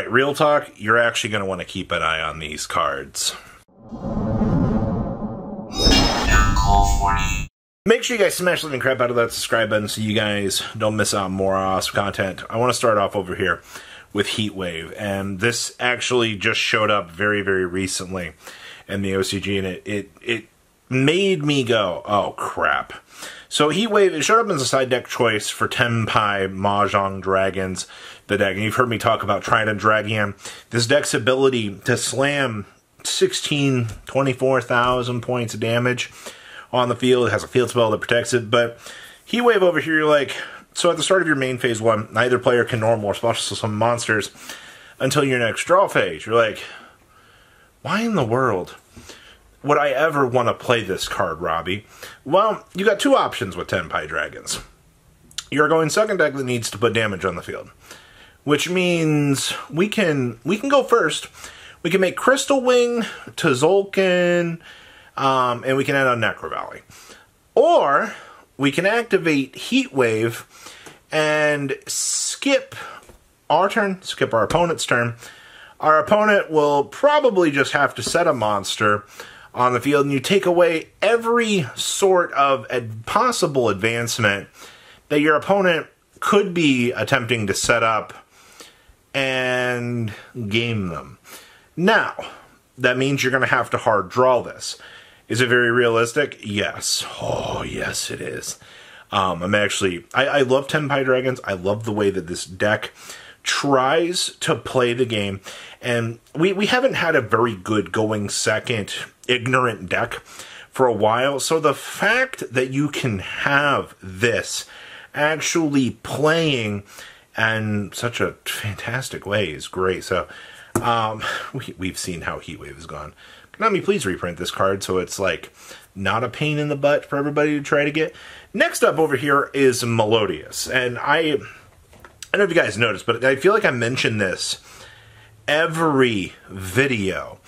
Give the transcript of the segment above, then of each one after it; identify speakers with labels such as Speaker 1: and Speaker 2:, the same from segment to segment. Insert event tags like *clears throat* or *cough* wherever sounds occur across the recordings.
Speaker 1: right, real talk, you're actually going to want to keep an eye on these cards. Make sure you guys smash the crap out of that subscribe button so you guys don't miss out on more awesome content. I want to start off over here with Heatwave, and this actually just showed up very, very recently in the OCG, and it it, it made me go, oh crap. So Heatwave, it showed up as a side deck choice for Tenpai Mahjong Dragons, the deck. And you've heard me talk about Trident Dragon. This deck's ability to slam 16, 24,000 points of damage on the field. It has a field spell that protects it. But Heatwave over here, you're like, so at the start of your main phase one, neither player can normal or special summon monsters until your next draw phase. You're like, why in the world would I ever want to play this card, Robbie? Well, you got two options with Tenpai Dragons. You're going second deck that needs to put damage on the field. Which means we can we can go first. We can make Crystal Wing to Tzolk'in, um, and we can add on Necro Valley. Or we can activate Heat Wave and skip our turn, skip our opponent's turn. Our opponent will probably just have to set a monster on the field, and you take away every sort of ad- possible advancement that your opponent could be attempting to set up and game them. Now, that means you're going to have to hard draw this. Is it very realistic? Yes. Oh, yes, it is. Um, I'm actually, I, I love Tenpai Dragons. I love the way that this deck tries to play the game. And we, we haven't had a very good going second ignorant deck for a while. So the fact that you can have this actually playing in such a fantastic way is great. So um, *laughs* we, we've seen how Heatwave has gone. Konami, please reprint this card so it's like not a pain in the butt for everybody to try to get. Next up over here is Melodious, and I I don't know if you guys noticed, but I feel like I mention this every video.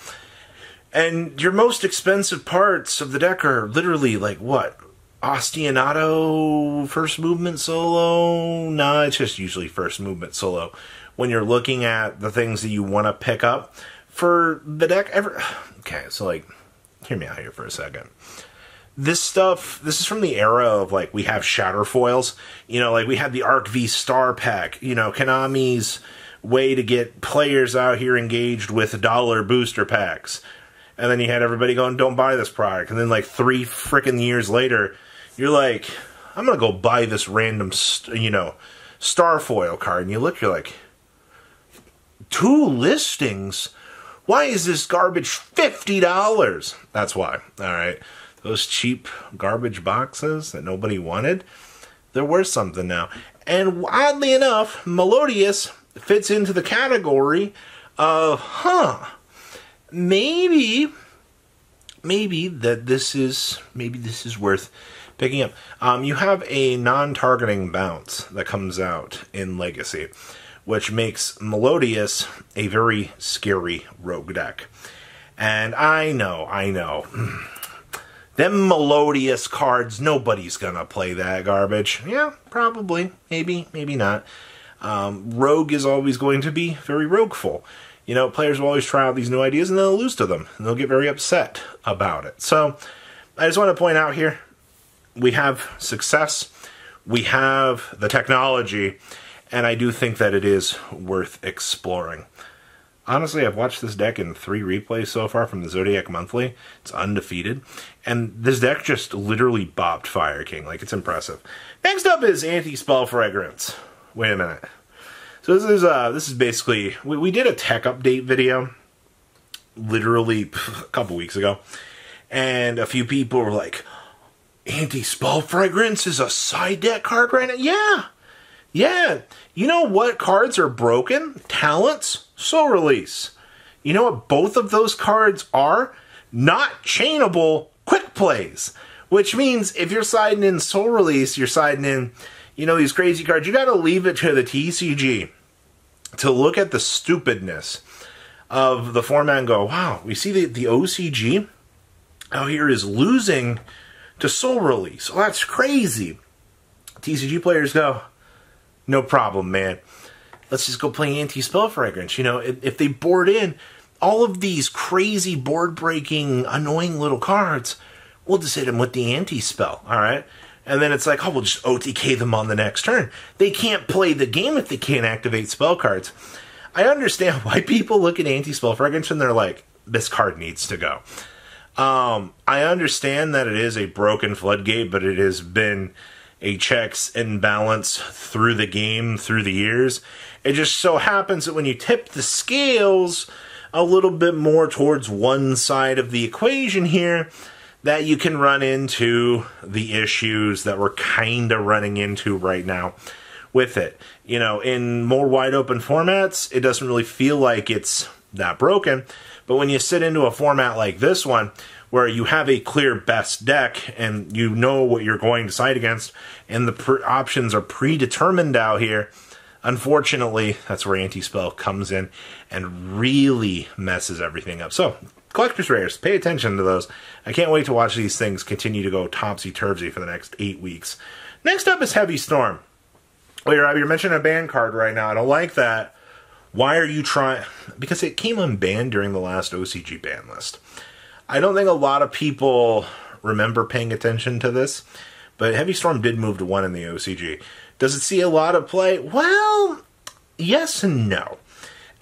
Speaker 1: And your most expensive parts of the deck are literally like what? Ostinato first movement solo? Nah, it's just usually first movement solo. When you're looking at the things that you want to pick up for the deck, ever *sighs* okay. So like, hear me out here for a second. This stuff, this is from the era of like we have shatter foils. You know, like we had the Arc V Star Pack. You know, Konami's way to get players out here engaged with dollar booster packs and then you had everybody going, "Don't buy this product," and then like three freaking years later, you're like, "I'm gonna go buy this random, you know, Starfoil card," and you look, you're like, two listings. Why is this garbage fifty dollars? That's why. All right, those cheap garbage boxes that nobody wanted, they're worth something now. And oddly enough, Melodious fits into the category of, huh maybe maybe that this is maybe this is worth picking up. Um, you have a non-targeting bounce that comes out in Legacy, which makes Melodious a very scary rogue deck. And I know, I know. *clears throat* Them melodious cards, nobody's gonna play that garbage. Yeah, probably. Maybe, maybe not. Um, rogue is always going to be very rogueful you know, players will always try out these new ideas and they'll lose to them and they'll get very upset about it. So I just want to point out here we have success, we have the technology, and I do think that it is worth exploring. Honestly, I've watched this deck in three replays so far from the Zodiac Monthly. It's undefeated. And this deck just literally bopped Fire King. Like, it's impressive. Next up is Anti Spell Fragrance. Wait a minute. So this is uh this is basically we, we did a tech update video literally a couple weeks ago, and a few people were like, "Anti-spell fragrance is a side deck card right now." Yeah, yeah. You know what cards are broken? Talents, soul release. You know what both of those cards are? Not chainable quick plays. Which means if you're siding in soul release, you're siding in you know, these crazy cards, you got to leave it to the TCG to look at the stupidness of the format and go, wow, we see the, the OCG out here is losing to Soul Release. Well, that's crazy. TCG players go, no problem, man. let's just go play anti-spell fragrance. You know, if, if they board in all of these crazy board breaking, annoying little cards, we'll just hit them with the anti-spell, all right? And then it's like, oh, we'll just OTK them on the next turn. They can't play the game if they can't activate spell cards. I understand *laughs* why people look at anti-spell fragrance and they're like, this card needs to go. Um, I understand that it is a broken floodgate, but it has been a checks and balance through the game, through the years. It just so happens that when you tip the scales a little bit more towards one side of the equation here, that you can run into the issues that we're kind of running into right now with it. You know, in more wide open formats, it doesn't really feel like it's that broken. But when you sit into a format like this one, where you have a clear best deck and you know what you're going to side against, and the options are predetermined out here, unfortunately, that's where anti spell comes in and really messes everything up. So, collector's rares, pay attention to those. I can't wait to watch these things continue to go topsy turvy for the next eight weeks. Next up is Heavy Storm. Wait, Rob, you're mentioning a ban card right now. I don't like that. Why are you trying? Because it came unbanned during the last OCG ban list. I don't think a lot of people remember paying attention to this, but Heavy Storm did move to one in the OCG. Does it see a lot of play? Well, yes and no.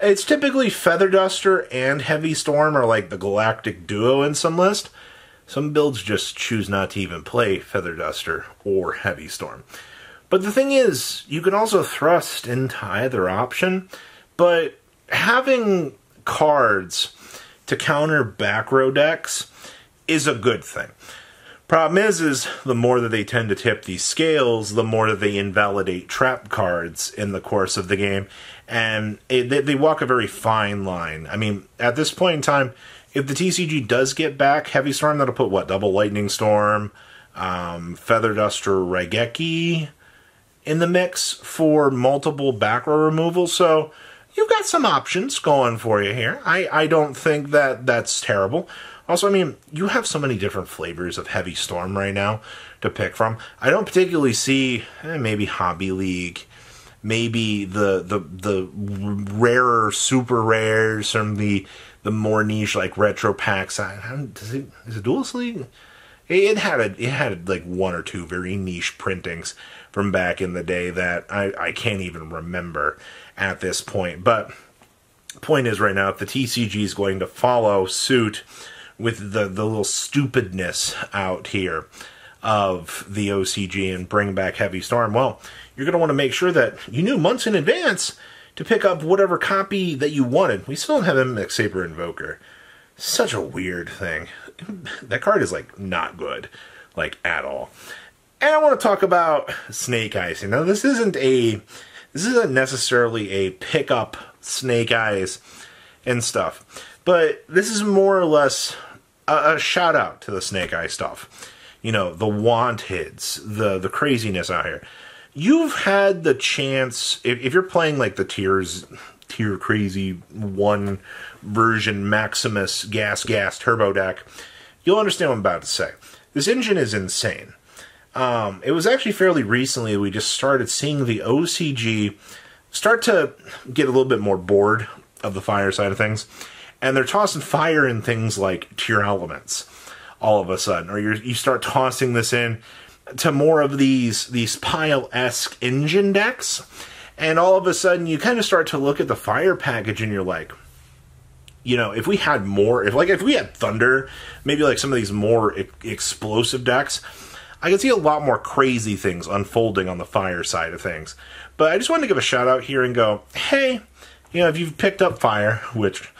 Speaker 1: It's typically Feather Duster and Heavy Storm are like the galactic duo in some list. Some builds just choose not to even play Feather Duster or Heavy Storm. But the thing is, you can also thrust into either option, but having cards to counter back row decks is a good thing. Problem is, is the more that they tend to tip these scales, the more that they invalidate trap cards in the course of the game, and it, they, they walk a very fine line. I mean, at this point in time, if the TCG does get back Heavy Storm, that'll put what double Lightning Storm, um, Feather Duster, Raigeki in the mix for multiple back row removal. So you've got some options going for you here. I, I don't think that that's terrible. Also, I mean, you have so many different flavors of Heavy Storm right now to pick from. I don't particularly see eh, maybe Hobby League, maybe the the the rarer super rares the the more niche like retro packs. I, I does it is it Duelist League? It had a, it had like one or two very niche printings from back in the day that I, I can't even remember at this point. But point is right now, if the TCG is going to follow suit with the, the little stupidness out here of the OCG and bring back Heavy Storm, well, you're going to want to make sure that you knew months in advance to pick up whatever copy that you wanted. We still don't have a Saber Invoker. Such a weird thing. That card is like not good, like at all. And I want to talk about Snake Eyes. You know, this isn't a this isn't necessarily a pickup Snake Eyes and stuff, but this is more or less a, a shout out to the Snake Eye stuff. You know, the wanteds, the the craziness out here. You've had the chance if, if you're playing like the tiers tier crazy one version Maximus gas gas turbo deck, you'll understand what I'm about to say. This engine is insane. Um, it was actually fairly recently we just started seeing the OCG start to get a little bit more bored of the fire side of things, and they're tossing fire in things like Tearlaments all of a sudden, or you you start tossing this in to more of these these pile esque engine decks, and all of a sudden you kind of start to look at the fire package and you're like, you know, if we had more, if like if we had thunder, maybe like some of these more explosive decks I can see a lot more crazy things unfolding on the fire side of things. But I just wanted to give a shout out here and go, hey, you know, if you've picked up fire, which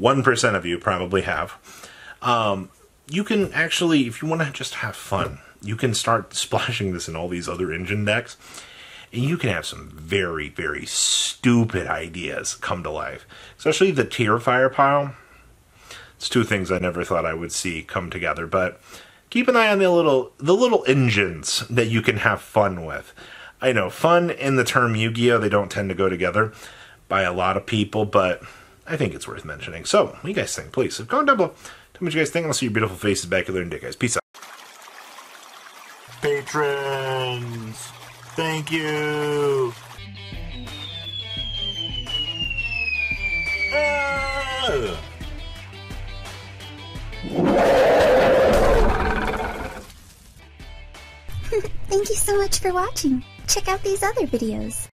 Speaker 1: 1% of you probably have, um, you can actually, if you want to just have fun, you can start *laughs* splashing this in all these other engine decks, and you can have some very, very stupid ideas come to life. Especially the tier fire pile. It's two things I never thought I would see come together, but keep an eye on the little the little engines that you can have fun with. I know fun and the term Yu-Gi-Oh they don't tend to go together by a lot of people, but I think it's worth mentioning. So, what do you guys think? Please, comment down below. Tell me what you guys think. I'll see your beautiful faces back here in day, guys. Peace out. Patrons, thank you. Ah! *laughs*
Speaker 2: Thank you so much for watching. Check out these other videos.